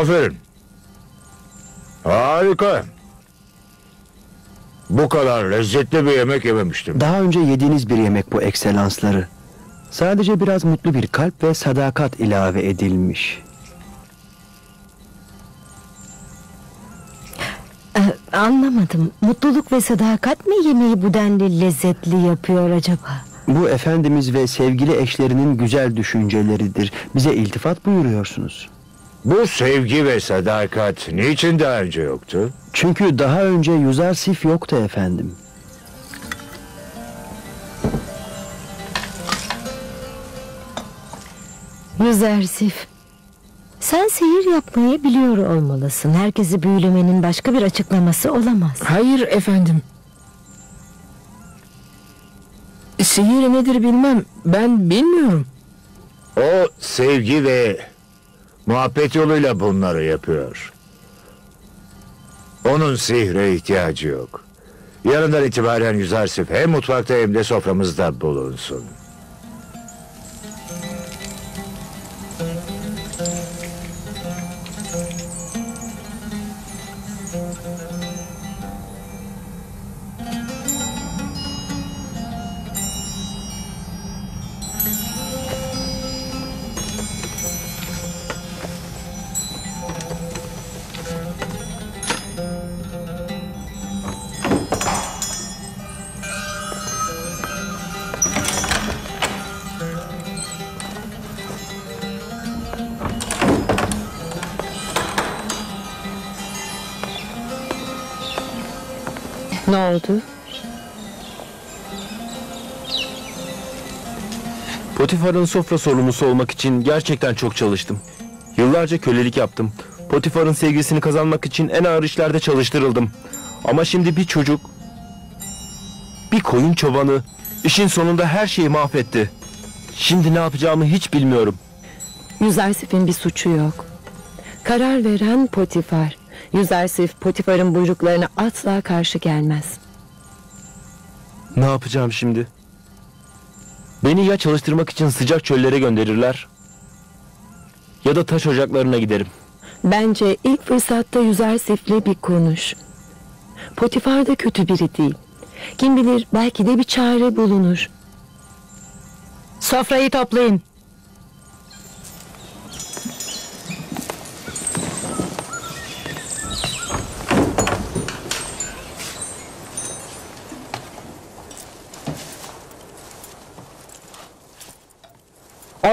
Aferin. Harika. Bu kadar lezzetli bir yemek yememiştim. Daha önce yediğiniz bir yemek bu ekselansları. Sadece biraz mutlu bir kalp ve sadakat ilave edilmiş. Ee, anlamadım. Mutluluk ve sadakat mi yemeği bu denli lezzetli yapıyor acaba? Bu Efendimiz ve sevgili eşlerinin güzel düşünceleridir. Bize iltifat buyuruyorsunuz. Bu sevgi ve sadakat niçin daha önce yoktu? Çünkü daha önce Yuzarsif yoktu efendim. Yüzersif. Sen sihir yapmayı biliyor olmalısın. Herkesi büyülemenin başka bir açıklaması olamaz. Hayır efendim. Sihir nedir bilmem. Ben bilmiyorum. O sevgi ve muhabbet yoluyla bunları yapıyor. Onun sihre ihtiyacı yok. Yarından itibaren Yüzarsif hem mutfakta hem de soframızda bulunsun. Potifar'ın sofra sorumlusu olmak için gerçekten çok çalıştım. Yıllarca kölelik yaptım. Potifar'ın sevgisini kazanmak için en ağır işlerde çalıştırıldım. Ama şimdi bir çocuk, bir koyun çobanı işin sonunda her şeyi mahvetti. Şimdi ne yapacağımı hiç bilmiyorum. Yüzersif'in bir suçu yok. Karar veren Potifar. Yüzersif Potifar'ın buyruklarına asla karşı gelmez. Ne yapacağım şimdi? Beni ya çalıştırmak için sıcak çöllere gönderirler ya da taş ocaklarına giderim. Bence ilk fırsatta Yüzersif'le bir konuş. Potifar da kötü biri değil. Kim bilir belki de bir çare bulunur. Sofrayı toplayın.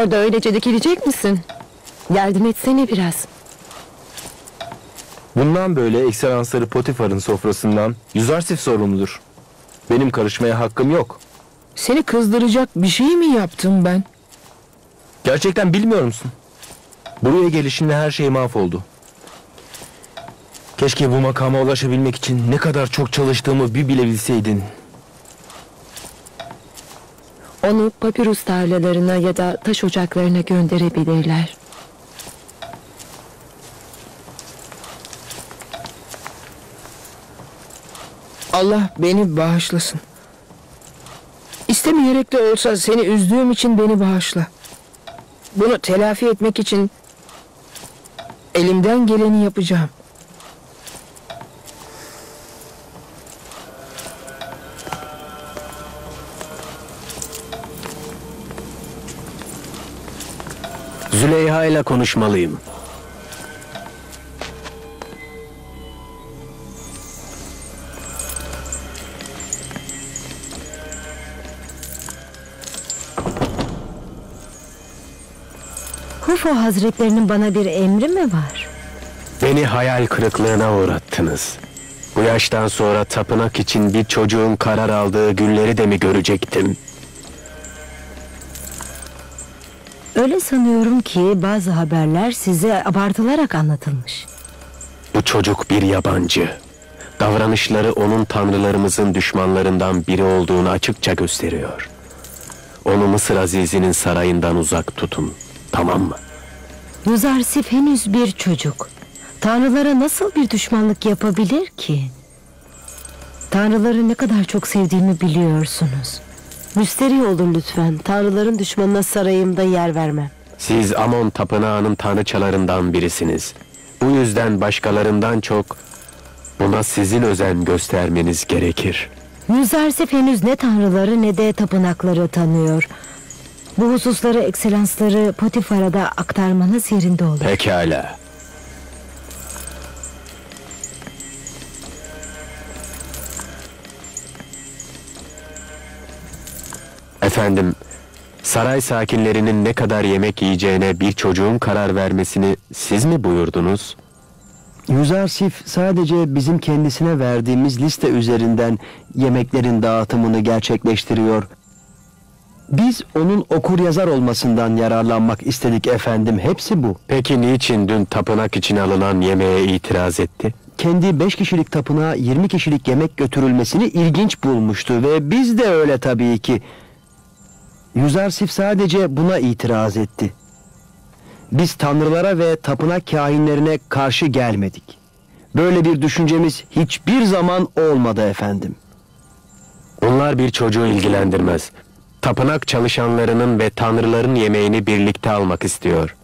Orada öylece dikilecek misin? Yardım etsene biraz. Bundan böyle ekselansları Potifar'ın sofrasından Yüzarsif sorumludur. Benim karışmaya hakkım yok. Seni kızdıracak bir şey mi yaptım ben? Gerçekten bilmiyor musun? Buraya gelişinle her şey mahvoldu. Keşke bu makama ulaşabilmek için ne kadar çok çalıştığımı bir bile bilseydin. Onu papirus tarlalarına ya da taş ocaklarına gönderebilirler. Allah beni bağışlasın. İstemeyerek de olsa seni üzdüğüm için beni bağışla. Bunu telafi etmek için elimden geleni yapacağım. Züleyha ile konuşmalıyım. Hufo hazretlerinin bana bir emri mi var? Beni hayal kırıklığına uğrattınız. Bu yaştan sonra tapınak için bir çocuğun karar aldığı günleri de mi görecektim? Öyle sanıyorum ki bazı haberler size abartılarak anlatılmış. Bu çocuk bir yabancı. Davranışları onun tanrılarımızın düşmanlarından biri olduğunu açıkça gösteriyor. Onu Mısır Azizi'nin sarayından uzak tutun. Tamam mı? Yuzarsif henüz bir çocuk. Tanrılara nasıl bir düşmanlık yapabilir ki? Tanrıları ne kadar çok sevdiğimi biliyorsunuz. Müsterih olur lütfen. Tanrıların düşmanına sarayımda yer vermem. Siz Amon tapınağının tanrıçalarından birisiniz. Bu yüzden başkalarından çok buna sizin özen göstermeniz gerekir. Yüzersif henüz ne tanrıları ne de tapınakları tanıyor. Bu hususları ekselansları Potifar'a da aktarmanız yerinde olur. Pekala. Efendim, saray sakinlerinin ne kadar yemek yiyeceğine bir çocuğun karar vermesini siz mi buyurdunuz? Yüzersif sadece bizim kendisine verdiğimiz liste üzerinden yemeklerin dağıtımını gerçekleştiriyor. Biz onun okur yazar olmasından yararlanmak istedik efendim. Hepsi bu. Peki niçin dün tapınak için alınan yemeğe itiraz etti? Kendi 5 kişilik tapınağa 20 kişilik yemek götürülmesini ilginç bulmuştu ve biz de öyle tabii ki. Yüzersif sadece buna itiraz etti. Biz tanrılara ve tapınak kahinlerine karşı gelmedik. Böyle bir düşüncemiz hiçbir zaman olmadı efendim. Bunlar bir çocuğu ilgilendirmez. Tapınak çalışanlarının ve tanrıların yemeğini birlikte almak istiyor.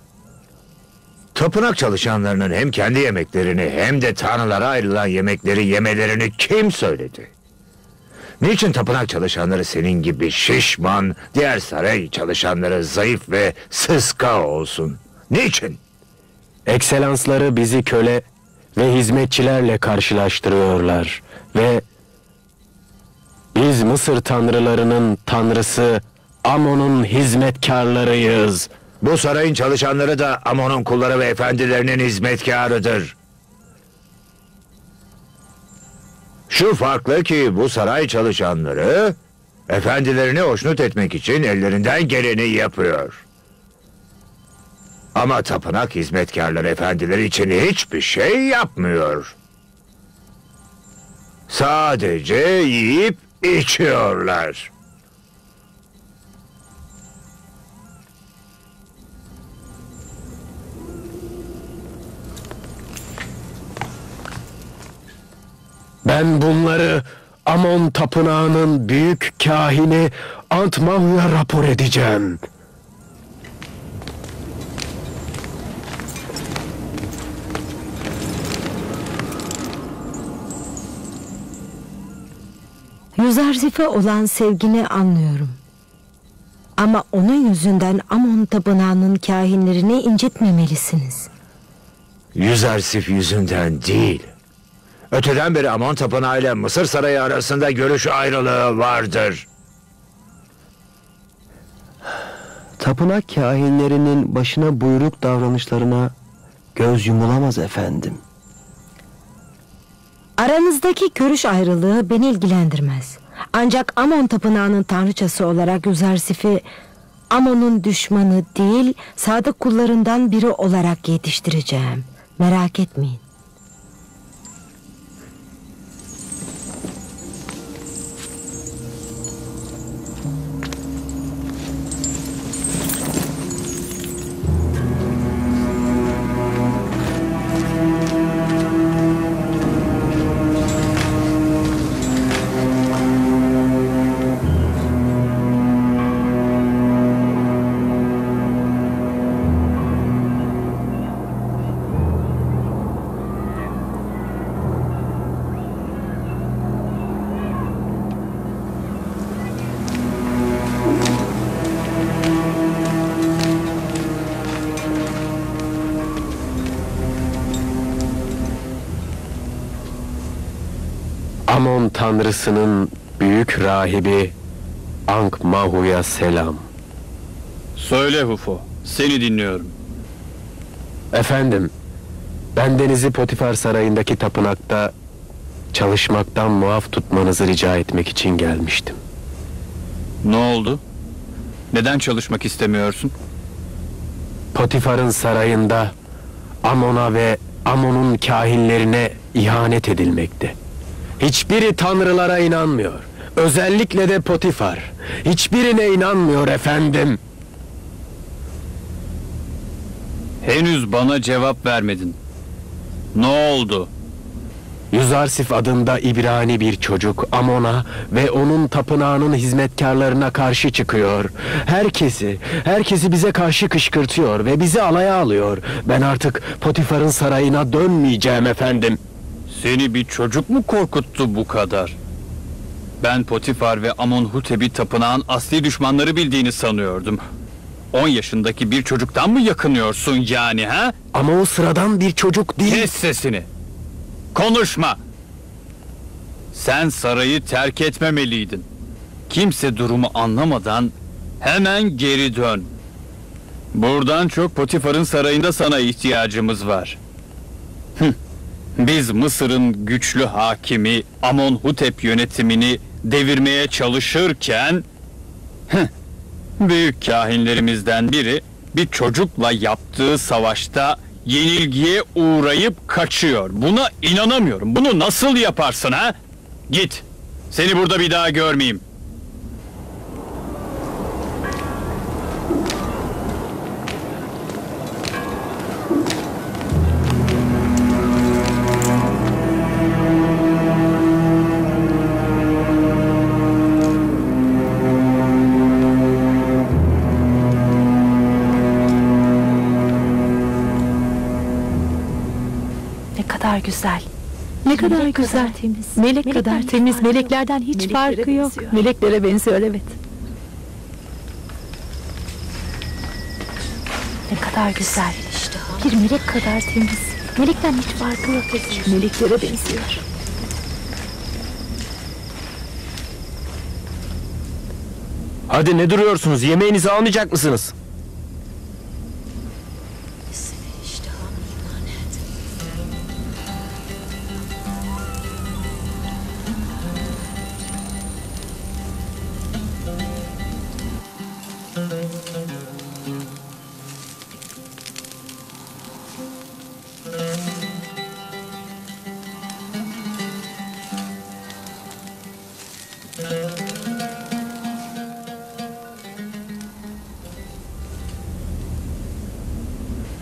Tapınak çalışanlarının hem kendi yemeklerini hem de tanrılara ayrılan yemekleri yemelerini kim söyledi? Niçin tapınak çalışanları senin gibi şişman, diğer saray çalışanları zayıf ve sıska olsun? Niçin? Ekselansları bizi köle ve hizmetçilerle karşılaştırıyorlar ve biz Mısır tanrılarının tanrısı Amon'un hizmetkarlarıyız. Bu sarayın çalışanları da Amon'un kulları ve efendilerinin hizmetkarıdır. Şu farklı ki bu saray çalışanları efendilerini hoşnut etmek için ellerinden geleni yapıyor. Ama tapınak hizmetkarları efendileri için hiçbir şey yapmıyor. Sadece yiyip içiyorlar. Ben bunları Amon tapınağının büyük kahini Antmahu'ya rapor edeceğim. Yüzersif'e olan sevgini anlıyorum. Ama onun yüzünden Amon tapınağının kahinlerini incitmemelisiniz. Yüzersif yüzünden değil. Öteden beri Amon Tapınağı ile Mısır Sarayı arasında görüş ayrılığı vardır. Tapınak kahinlerinin başına buyruk davranışlarına göz yumulamaz efendim. Aranızdaki görüş ayrılığı beni ilgilendirmez. Ancak Amon tapınağının tanrıçası olarak Yüzersif'i Amon'un düşmanı değil, sadık kullarından biri olarak yetiştireceğim. Merak etmeyin. Amon tanrısının büyük rahibi Ankmahu'ya selam. Söyle Hufo, seni dinliyorum. Efendim, ben Deniz'i Potifar Sarayı'ndaki tapınakta çalışmaktan muaf tutmanızı rica etmek için gelmiştim. Ne oldu? Neden çalışmak istemiyorsun? Potifar'ın sarayında Amon'a ve Amon'un kahinlerine ihanet edilmekte. Hiçbiri tanrılara inanmıyor. Özellikle de Potifar. Hiçbirine inanmıyor efendim. Henüz bana cevap vermedin. Ne oldu? Yüzarsif adında İbrani bir çocuk Amon'a ve onun tapınağının hizmetkarlarına karşı çıkıyor. Herkesi, herkesi bize karşı kışkırtıyor ve bizi alaya alıyor. Ben artık Potifar'ın sarayına dönmeyeceğim efendim. Seni bir çocuk mu korkuttu bu kadar? Ben Potifar ve Amonhotep'i tapınağın asli düşmanları bildiğini sanıyordum. 10 yaşındaki bir çocuktan mı yakınıyorsun yani ha? Ama o sıradan bir çocuk değil. Kes sesini. Konuşma. Sen sarayı terk etmemeliydin. Kimse durumu anlamadan hemen geri dön. Buradan çok Potifar'ın sarayında sana ihtiyacımız var. Hıh. Biz Mısır'ın güçlü hakimi Amonhotep yönetimini devirmeye çalışırken büyük kahinlerimizden biri bir çocukla yaptığı savaşta yenilgiye uğrayıp kaçıyor. Buna inanamıyorum. Bunu nasıl yaparsın ha? Git. Seni burada bir daha görmeyeyim. Kadar Melek güzel. kadar temiz. Melek Melekten kadar temiz. farkı. Meleklerden hiç Meleklere farkı yok. benziyor. Meleklere benziyor evet. Ne kadar güzel. Bir melek kadar temiz. Melekten hiç farkı yok. Meleklere benziyor. Hadi ne duruyorsunuz? Yemeğinizi almayacak mısınız?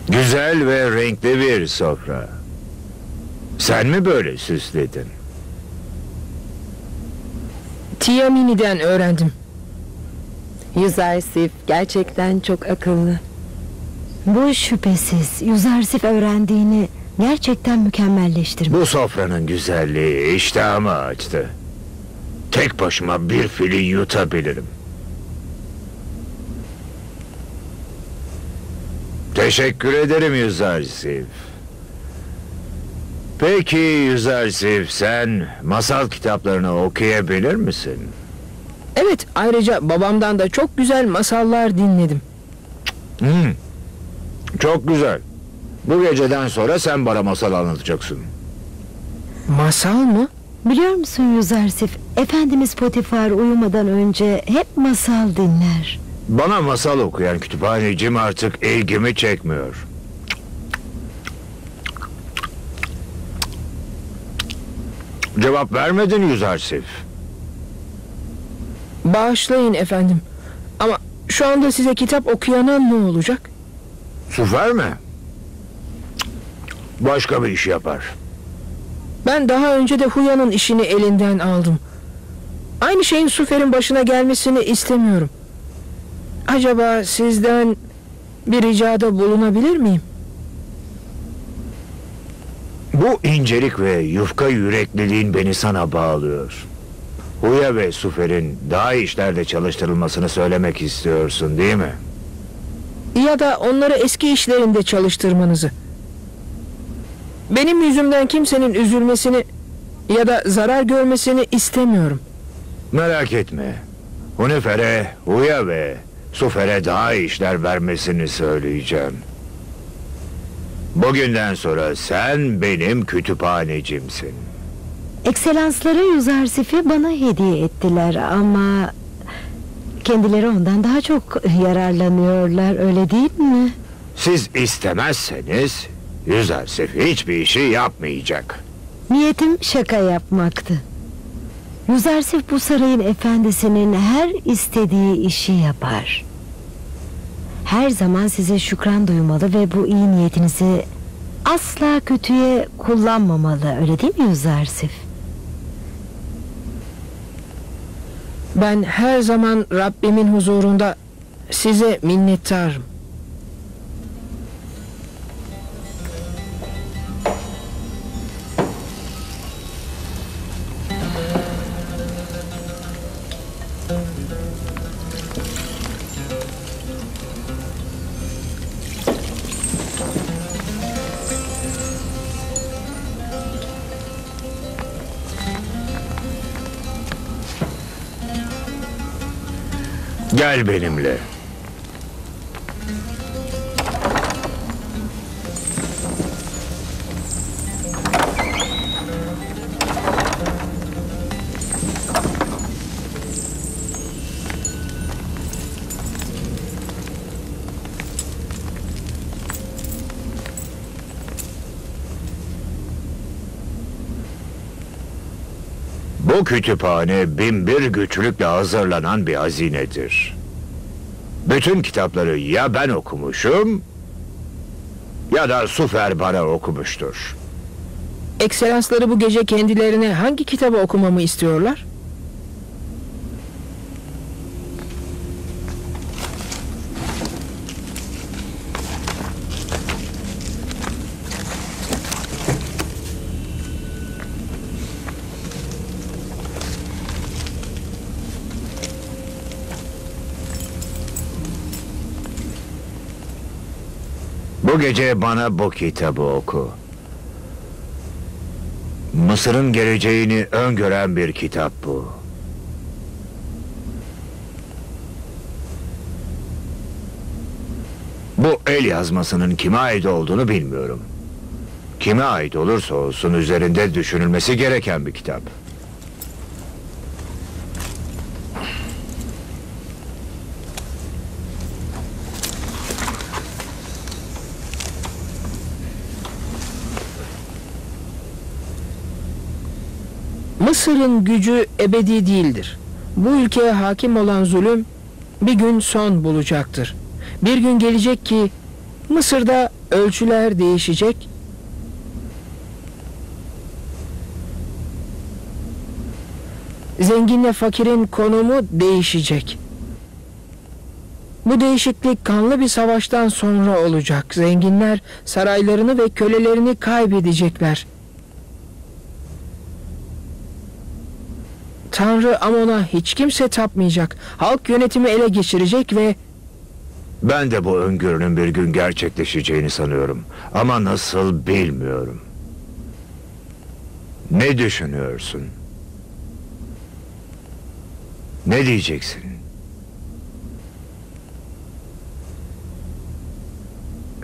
Güzel ve renkli bir sofra. Sen mi böyle süsledin? Tiamini'den öğrendim. Yüzersif gerçekten çok akıllı. Bu şüphesiz Yüzarsif öğrendiğini gerçekten mükemmelleştirmiş. Bu sofranın güzelliği iştahımı açtı. Tek başıma bir fili yutabilirim. Teşekkür ederim Yüzarsif. Peki Yüzarsif sen masal kitaplarını okuyabilir misin? Evet ayrıca babamdan da çok güzel masallar dinledim. Hmm. Çok güzel. Bu geceden sonra sen bana masal anlatacaksın. Masal mı? Biliyor musun Yüzarsif, Efendimiz Potifar uyumadan önce hep masal dinler. Bana masal okuyan kütüphanecim artık ilgimi çekmiyor. Cevap vermedin Yüzarsif. Bağışlayın efendim. Ama şu anda size kitap okuyana ne olacak? Su verme. Başka bir iş yapar. Ben daha önce de Huya'nın işini elinden aldım. Aynı şeyin Sufer'in başına gelmesini istemiyorum. Acaba sizden bir ricada bulunabilir miyim? Bu incelik ve yufka yürekliliğin beni sana bağlıyor. Huya ve Sufer'in daha iyi işlerde çalıştırılmasını söylemek istiyorsun değil mi? Ya da onları eski işlerinde çalıştırmanızı. Benim yüzümden kimsenin üzülmesini ya da zarar görmesini istemiyorum. Merak etme. Hunifer'e, Huya ve Sufer'e daha iyi işler vermesini söyleyeceğim. Bugünden sonra sen benim kütüphanecimsin. Ekselansları Yüzarsif'i bana hediye ettiler ama... Kendileri ondan daha çok yararlanıyorlar öyle değil mi? Siz istemezseniz Yüzersif hiçbir işi yapmayacak. Niyetim şaka yapmaktı. Yüzarsif bu sarayın efendisinin her istediği işi yapar. Her zaman size şükran duymalı ve bu iyi niyetinizi asla kötüye kullanmamalı öyle değil mi Yüzarsif? Ben her zaman Rabbimin huzurunda size minnettarım. Benimle. Bu kütüphane binbir güçlükle hazırlanan bir hazinedir. Bütün kitapları ya ben okumuşum ya da Sufer bana okumuştur. Ekselansları bu gece kendilerine hangi kitabı okumamı istiyorlar? Bu gece bana bu kitabı oku. Mısır'ın geleceğini öngören bir kitap bu. Bu el yazmasının kime ait olduğunu bilmiyorum. Kime ait olursa olsun üzerinde düşünülmesi gereken bir kitap. Mısır'ın gücü ebedi değildir. Bu ülkeye hakim olan zulüm bir gün son bulacaktır. Bir gün gelecek ki Mısır'da ölçüler değişecek. Zenginle fakirin konumu değişecek. Bu değişiklik kanlı bir savaştan sonra olacak. Zenginler saraylarını ve kölelerini kaybedecekler. Tanrı Amon'a hiç kimse tapmayacak. Halk yönetimi ele geçirecek ve Ben de bu öngörünün bir gün gerçekleşeceğini sanıyorum. Ama nasıl bilmiyorum. Ne düşünüyorsun? Ne diyeceksin?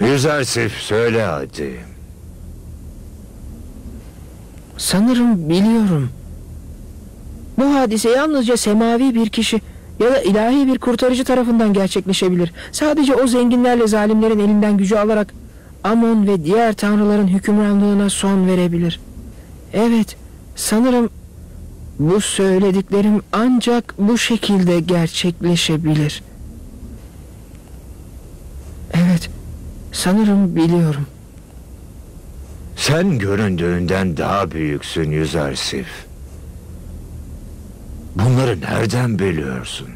Yüzersif söyle hadi. sanırım biliyorum. Bu hadise yalnızca semavi bir kişi ya da ilahi bir kurtarıcı tarafından gerçekleşebilir. Sadece o zenginlerle zalimlerin elinden gücü alarak Amon ve diğer tanrıların hükümranlığına son verebilir. Evet, sanırım bu söylediklerim ancak bu şekilde gerçekleşebilir. Evet, sanırım biliyorum. Sen göründüğünden daha büyüksün Yüzersif. Bunları nereden biliyorsun?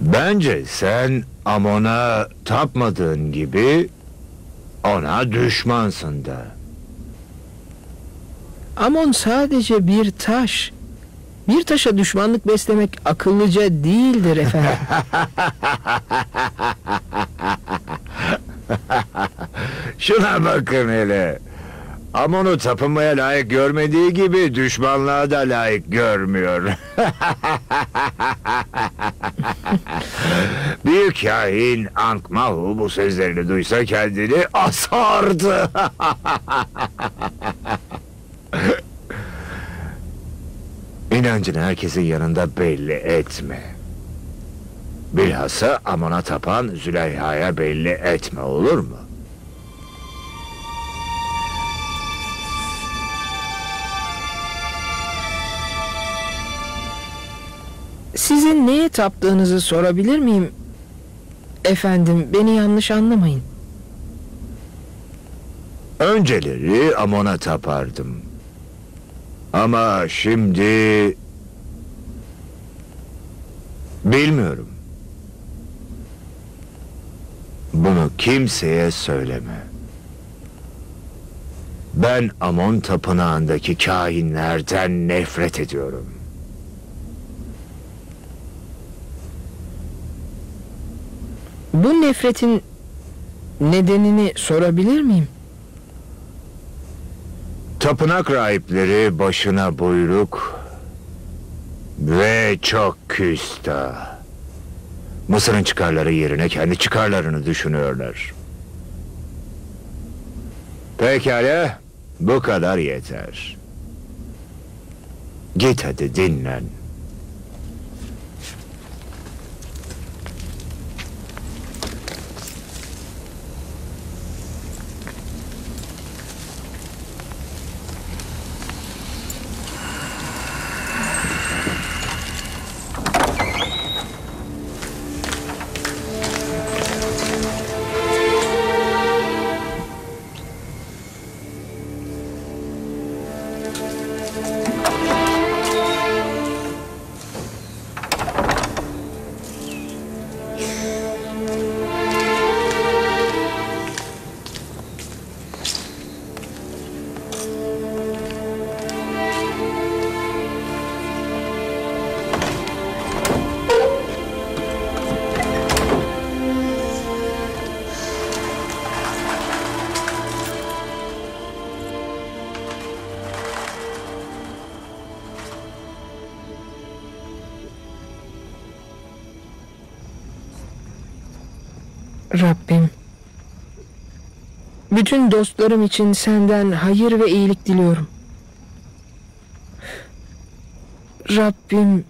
Bence sen Amon'a tapmadığın gibi ona düşmansın da. Amon sadece bir taş. Bir taşa düşmanlık beslemek akıllıca değildir efendim. Şuna bakın hele. Amon'u tapınmaya layık görmediği gibi düşmanlığa da layık görmüyor. Büyük kahin Ankmahu bu sözlerini duysa kendini asardı. İnancını herkesin yanında belli etme. Bilhassa Amon'a tapan Züleyha'ya belli etme olur mu? Sizin neye taptığınızı sorabilir miyim? Efendim beni yanlış anlamayın. Önceleri Amon'a tapardım. Ama şimdi... Bilmiyorum. Bunu kimseye söyleme. Ben Amon tapınağındaki kahinlerden nefret ediyorum. Bu nefretin nedenini sorabilir miyim? Tapınak rahipleri başına buyruk ve çok küstah. Mısır'ın çıkarları yerine kendi çıkarlarını düşünüyorlar. Pekala, bu kadar yeter. Git hadi dinlen. Rabbim. Bütün dostlarım için senden hayır ve iyilik diliyorum. Rabbim.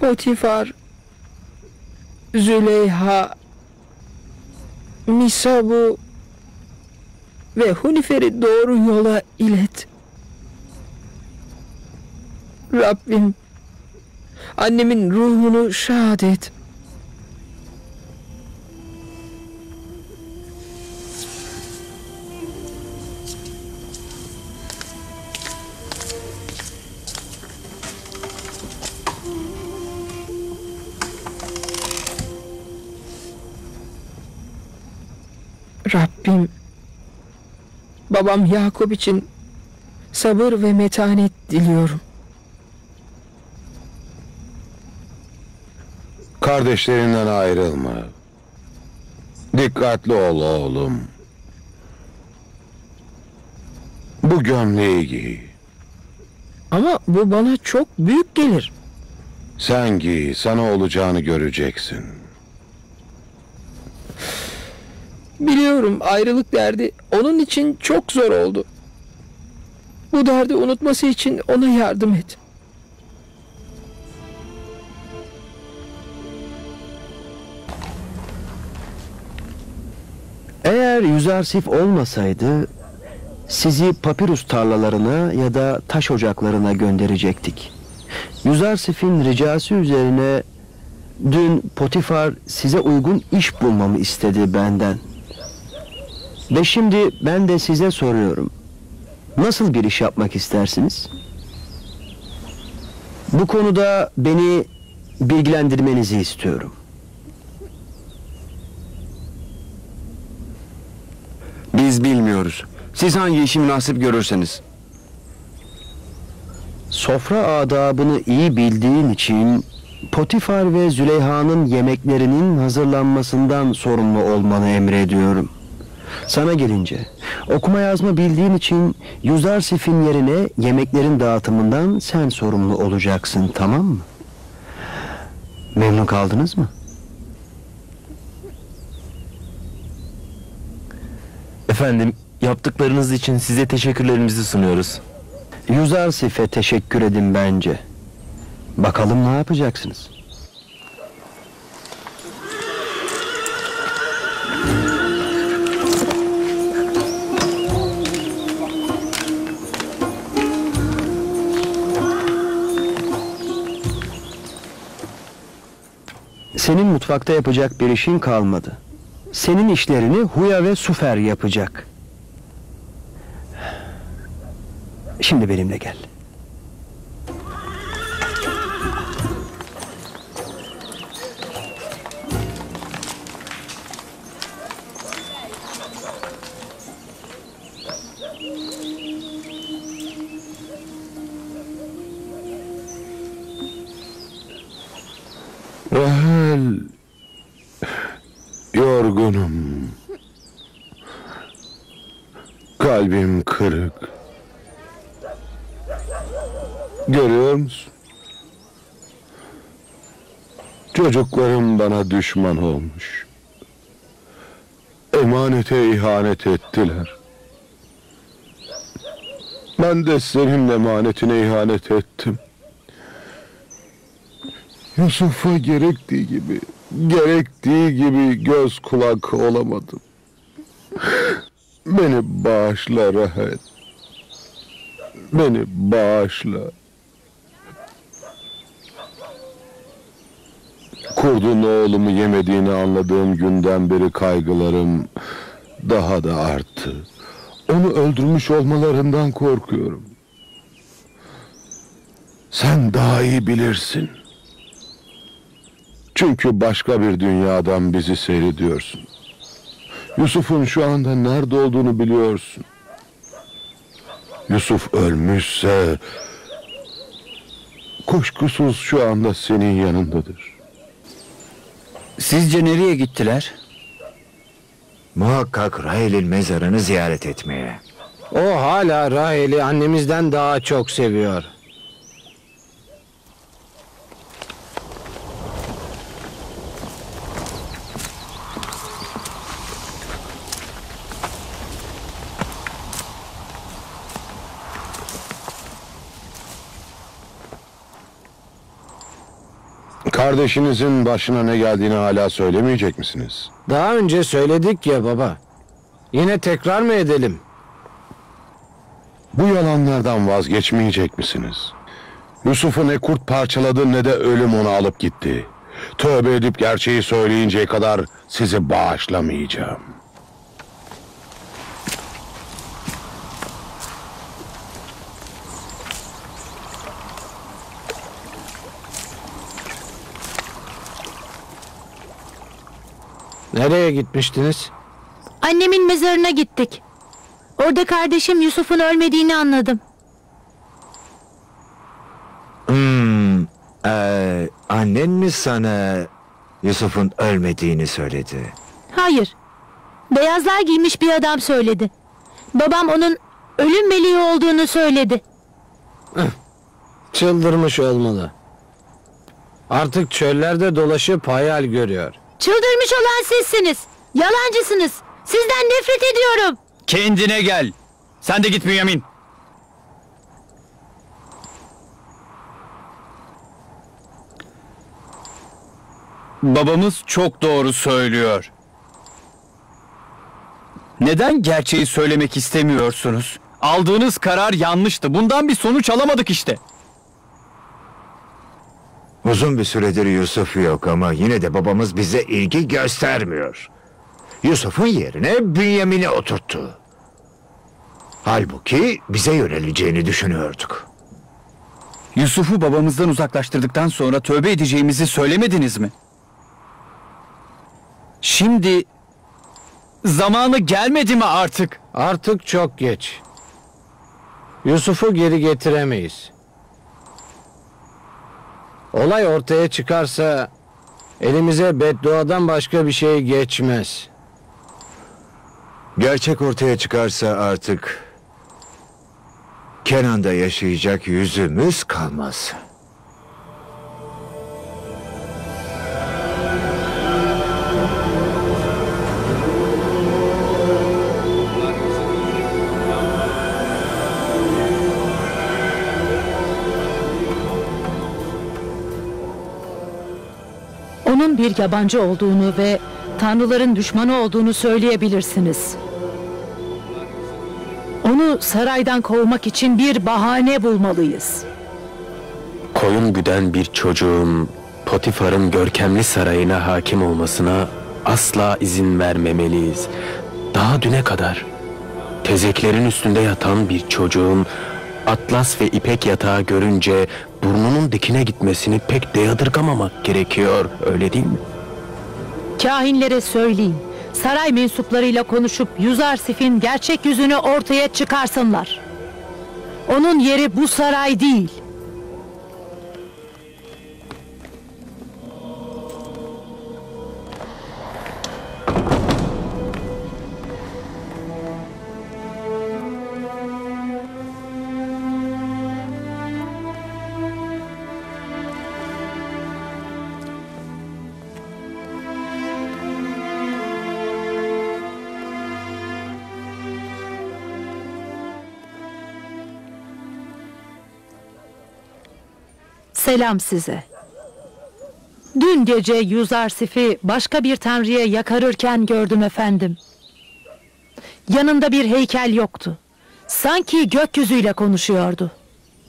Potifar. Züleyha. Misabu. Ve Hunifer'i doğru yola ilet. Rabbim. Annemin ruhunu şad et. Babam Yakup için sabır ve metanet diliyorum. Kardeşlerinden ayrılma. Dikkatli ol oğlum. Bu gömleği giy. Ama bu bana çok büyük gelir. Sen giy, sana olacağını göreceksin. Biliyorum ayrılık derdi onun için çok zor oldu. Bu derdi unutması için ona yardım et. Eğer Yüzarsif olmasaydı sizi papirus tarlalarına ya da taş ocaklarına gönderecektik. Yüzarsif'in ricası üzerine dün Potifar size uygun iş bulmamı istedi benden. Ve şimdi ben de size soruyorum. Nasıl bir iş yapmak istersiniz? Bu konuda beni bilgilendirmenizi istiyorum. Biz bilmiyoruz. Siz hangi işi münasip görürseniz. Sofra adabını iyi bildiğin için Potifar ve Züleyha'nın yemeklerinin hazırlanmasından sorumlu olmanı emrediyorum. Sana gelince okuma yazma bildiğin için Yüzarsif'in yerine yemeklerin dağıtımından sen sorumlu olacaksın tamam mı? Memnun kaldınız mı? Efendim, yaptıklarınız için size teşekkürlerimizi sunuyoruz. Yüzarsif'e teşekkür edin bence. Bakalım ne yapacaksınız? Senin mutfakta yapacak bir işin kalmadı. Senin işlerini Huya ve Sufer yapacak. Şimdi benimle gel. Düşman olmuş. Emanete ihanet ettiler. Ben de senin emanetine ihanet ettim. Yusuf'a gerektiği gibi, gerektiği gibi göz kulak olamadım. Beni bağışla Rahel. Beni bağışla. Kurdun oğlumu yemediğini anladığım günden beri kaygılarım daha da arttı. Onu öldürmüş olmalarından korkuyorum. Sen daha iyi bilirsin. Çünkü başka bir dünyadan bizi seyrediyorsun. Yusuf'un şu anda nerede olduğunu biliyorsun. Yusuf ölmüşse kuşkusuz şu anda senin yanındadır. Sizce nereye gittiler? Muhakkak Rahel'in mezarını ziyaret etmeye. O hala Rahel'i annemizden daha çok seviyor. Kardeşinizin başına ne geldiğini hala söylemeyecek misiniz? Daha önce söyledik ya baba. Yine tekrar mı edelim? Bu yalanlardan vazgeçmeyecek misiniz? Yusuf'u ne kurt parçaladı ne de ölüm onu alıp gitti. Tövbe edip gerçeği söyleyinceye kadar sizi bağışlamayacağım. Nereye gitmiştins? Annemin mezarına gittik. Orada kardeşim Yusuf'un ölmediğini anladım. Hmm, eee, annen mi sana Yusuf'un ölmediğini söyledi? Hayır. Beyazlar giymiş bir adam söyledi. Babam onun ölüm meleği olduğunu söyledi. Çıldırmış olmalı. Artık çöllerde dolaşıp hayal görüyor. Çıldırmış olan sizsiniz. Yalancısınız. Sizden nefret ediyorum. Kendine gel. Sen de git Bünyamin. Babamız çok doğru söylüyor. Neden gerçeği söylemek istemiyorsunuz? Aldığınız karar yanlıştı. Bundan bir sonuç alamadık işte. Uzun bir süredir Yusuf yok ama yine de babamız bize ilgi göstermiyor. Yusuf'un yerine Bünyamin'i oturttu. Halbuki bize yöneleceğini düşünüyorduk. Yusuf'u babamızdan uzaklaştırdıktan sonra tövbe edeceğimizi söylemediniz mi? Şimdi zamanı gelmedi mi artık? Artık çok geç. Yusuf'u geri getiremeyiz. Olay ortaya çıkarsa elimize bedduadan başka bir şey geçmez. Gerçek ortaya çıkarsa artık Kenan'da yaşayacak yüzümüz kalmaz. Onun bir yabancı olduğunu ve tanrıların düşmanı olduğunu söyleyebilirsiniz. Onu saraydan kovmak için bir bahane bulmalıyız. Koyun güden bir çocuğun Potifar'ın görkemli sarayına hakim olmasına asla izin vermemeliyiz. Daha düne kadar tezeklerin üstünde yatan bir çocuğun atlas ve ipek yatağı görünce burnunun dikine gitmesini pek de yadırgamamak gerekiyor, öyle değil mi? Kahinlere söyleyin. Saray mensuplarıyla konuşup Yuzarsif'in gerçek yüzünü ortaya çıkarsınlar. Onun yeri bu saray değil. Selam size. Dün gece Yuzarsif'i başka bir tanrıya yakarırken gördüm efendim. Yanında bir heykel yoktu. Sanki gökyüzüyle konuşuyordu.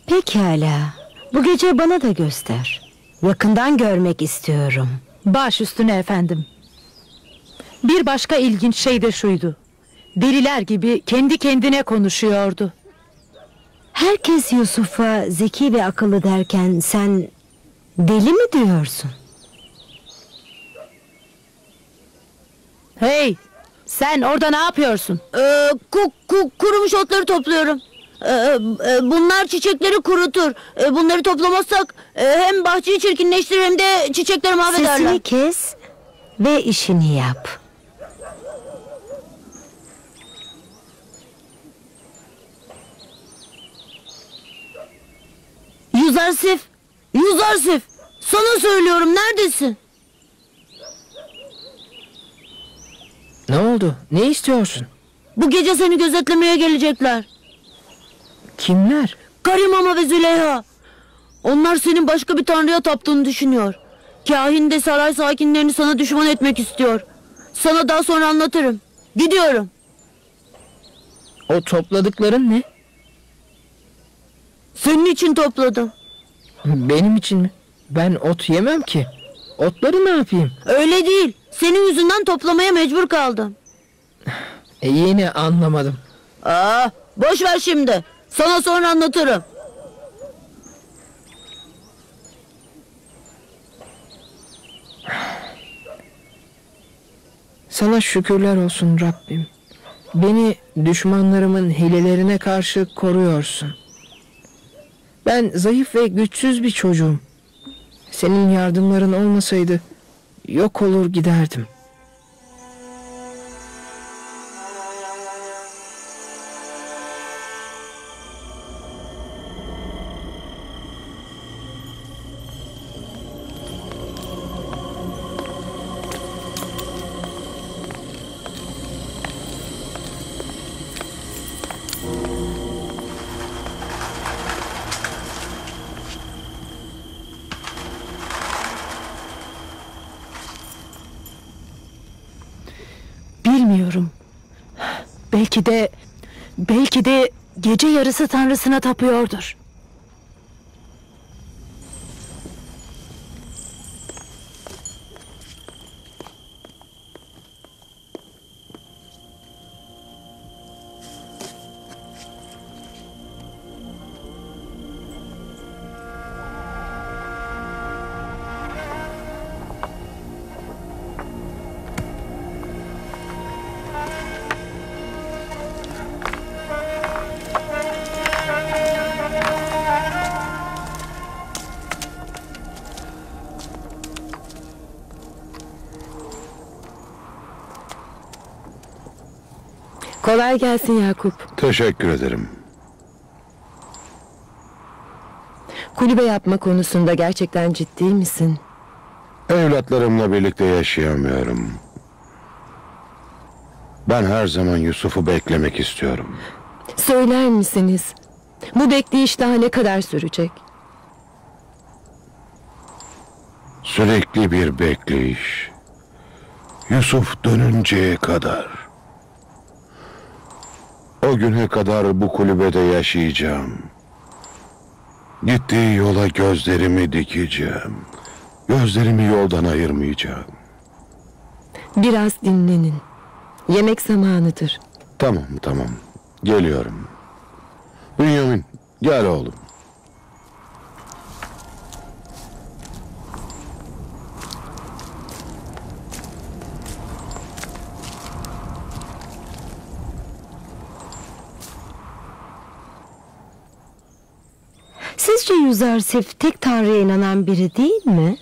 Pekala. Bu gece bana da göster. Yakından görmek istiyorum. Baş üstüne efendim. Bir başka ilginç şey de şuydu. Deliler gibi kendi kendine konuşuyordu. Herkes Yusuf'a zeki ve akıllı derken sen deli mi diyorsun? Hey, sen orada ne yapıyorsun? Ee, ku, ku, kurumuş otları topluyorum. Ee, e, bunlar çiçekleri kurutur. Ee, bunları toplamazsak e, hem bahçeyi çirkinleştirir hem de çiçekleri mahvederler. Sesini kes ve işini yap. Yüzarsif! Yüzarsif! Sana söylüyorum neredesin? Ne oldu? Ne istiyorsun? Bu gece seni gözetlemeye gelecekler. Kimler? Karimama ve Züleyha. Onlar senin başka bir tanrıya taptığını düşünüyor. Kahin de saray sakinlerini sana düşman etmek istiyor. Sana daha sonra anlatırım. Gidiyorum. O topladıkların ne? Senin için topladım. Benim için mi? Ben ot yemem ki. Otları ne yapayım? Öyle değil. Senin yüzünden toplamaya mecbur kaldım. E, yine anlamadım. Aa, boş ver şimdi. Sana sonra anlatırım. Sana şükürler olsun Rabbim. Beni düşmanlarımın hilelerine karşı koruyorsun. Ben zayıf ve güçsüz bir çocuğum. Senin yardımların olmasaydı yok olur giderdim. Bilmiyorum. Belki de belki de gece yarısı tanrısına tapıyordur. Kolay gelsin Yakup. Teşekkür ederim. Kulübe yapma konusunda gerçekten ciddi misin? Evlatlarımla birlikte yaşayamıyorum. Ben her zaman Yusuf'u beklemek istiyorum. Söyler misiniz? Bu bekleyiş daha ne kadar sürecek? Sürekli bir bekleyiş. Yusuf dönünceye kadar. O güne kadar bu kulübede yaşayacağım. Gittiği yola gözlerimi dikeceğim. Gözlerimi yoldan ayırmayacağım. Biraz dinlenin. Yemek zamanıdır. Tamam tamam. Geliyorum. Bünyamin gel oğlum. Sizce Yüzarsif tek tanrıya inanan biri değil mi?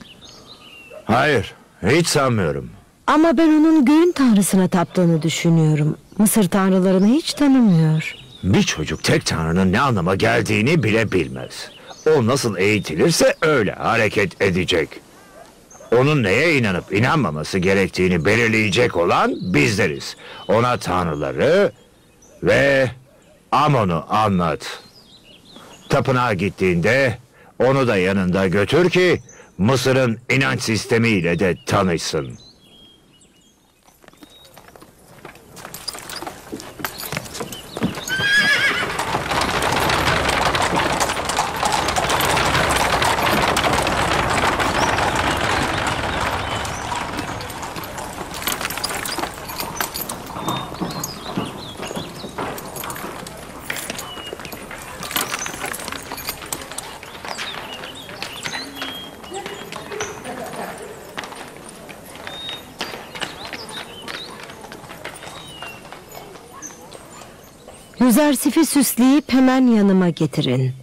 Hayır, hiç sanmıyorum. Ama ben onun göğün tanrısına taptığını düşünüyorum. Mısır tanrılarını hiç tanımıyor. Bir çocuk tek tanrının ne anlama geldiğini bile bilmez. O nasıl eğitilirse öyle hareket edecek. Onun neye inanıp inanmaması gerektiğini belirleyecek olan bizleriz. Ona tanrıları ve Amon'u anlat. Tapınağa gittiğinde onu da yanında götür ki Mısır'ın inanç sistemiyle de tanışsın. Yüzarsif'i süsleyip hemen yanıma getirin.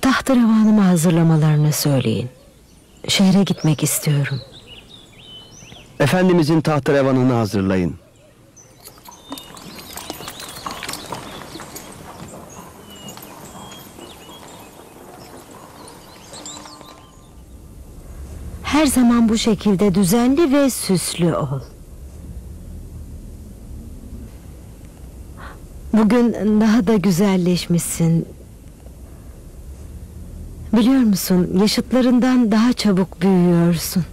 Tahterevanımı hazırlamalarını söyleyin. Şehre gitmek istiyorum. Efendimizin tahterevanını hazırlayın. Her zaman bu şekilde düzenli ve süslü ol. Bugün daha da güzelleşmişsin. Biliyor musun, yaşıtlarından daha çabuk büyüyorsun.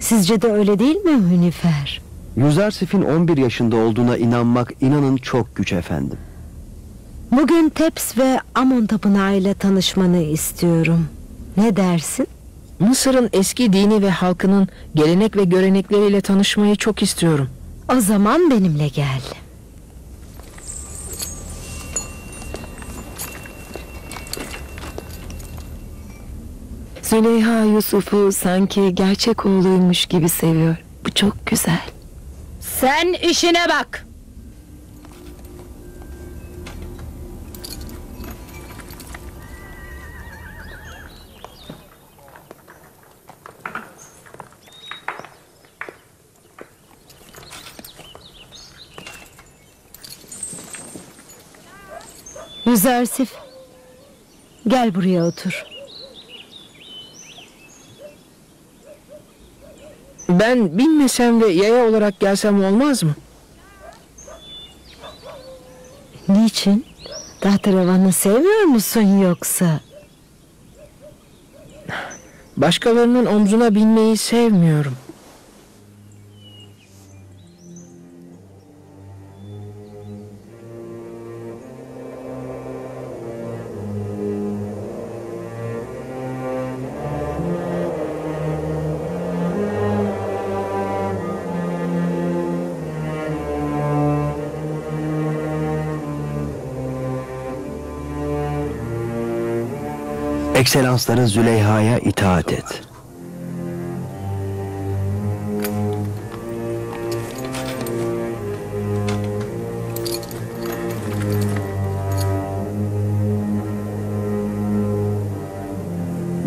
Sizce de öyle değil mi Hünifer? Yüzarsif'in 11 yaşında olduğuna inanmak inanın çok güç efendim. Bugün Teps ve Amon tapınağıyla tanışmanı istiyorum. Ne dersin? Mısır'ın eski dini ve halkının gelenek ve görenekleriyle tanışmayı çok istiyorum. O zaman benimle gel. Züleyha Yusuf'u sanki gerçek oğluymuş gibi seviyor. Bu çok güzel. Sen işine bak. Yüzarsif, gel buraya otur. Ben bilmesem ve yaya olarak gelsem olmaz mı? Niçin? Tahterevanı sevmiyor musun yoksa? Başkalarının omzuna binmeyi sevmiyorum. Ekselansları Züleyha'ya itaat et.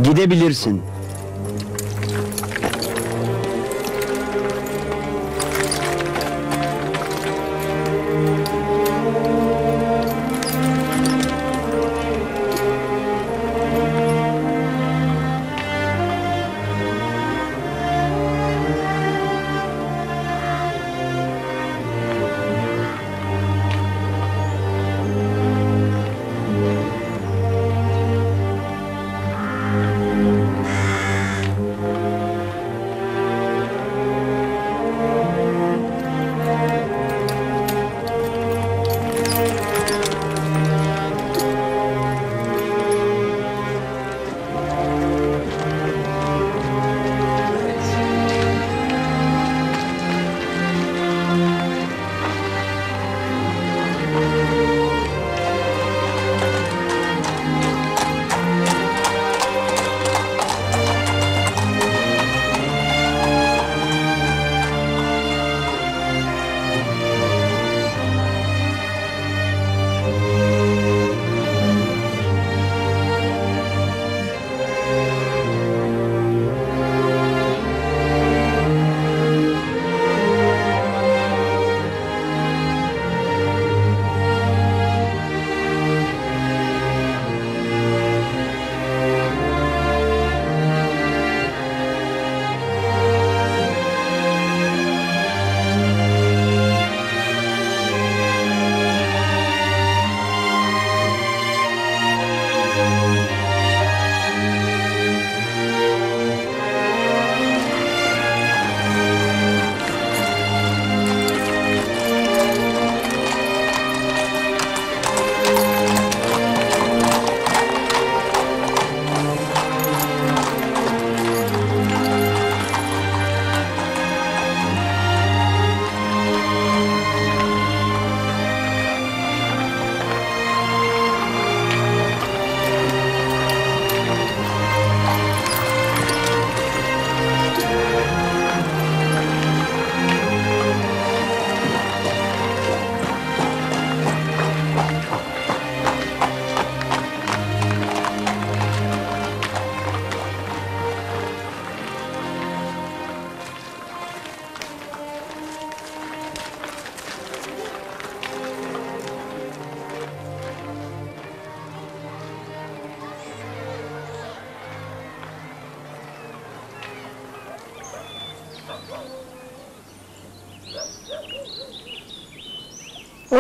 Gidebilirsin.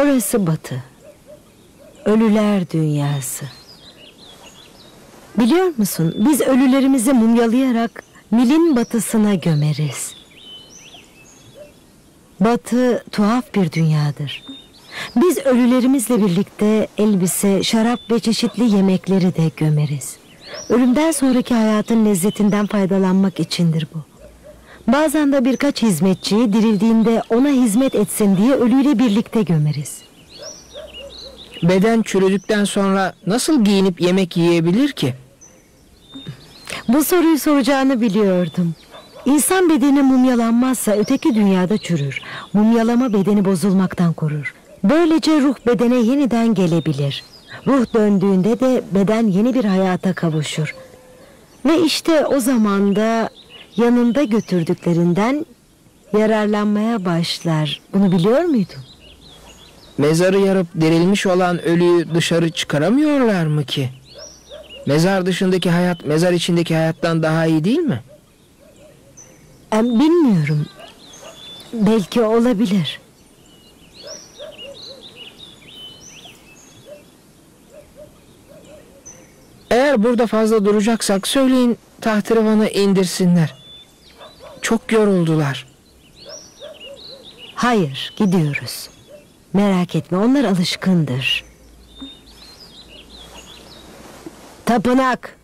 Orası batı. Ölüler dünyası. Biliyor musun biz ölülerimizi mumyalayarak Nil'in batısına gömeriz. Batı tuhaf bir dünyadır. Biz ölülerimizle birlikte elbise, şarap ve çeşitli yemekleri de gömeriz. Ölümden sonraki hayatın lezzetinden faydalanmak içindir bu. Bazen de birkaç hizmetçiyi dirildiğinde ona hizmet etsin diye ölüyle birlikte gömeriz. Beden çürüdükten sonra nasıl giyinip yemek yiyebilir ki? Bu soruyu soracağını biliyordum. İnsan bedeni mumyalanmazsa öteki dünyada çürür. Mumyalama bedeni bozulmaktan korur. Böylece ruh bedene yeniden gelebilir. Ruh döndüğünde de beden yeni bir hayata kavuşur. Ve işte o zaman da yanında götürdüklerinden yararlanmaya başlar. Bunu biliyor muydun? Mezarı yarıp dirilmiş olan ölüyü dışarı çıkaramıyorlar mı ki? Mezar dışındaki hayat mezar içindeki hayattan daha iyi değil mi? Em, bilmiyorum. Belki olabilir. Eğer burada fazla duracaksak söyleyin tahterevanı indirsinler. Çok yoruldular. Hayır, gidiyoruz. Merak etme, onlar alışkındır. Tapınak.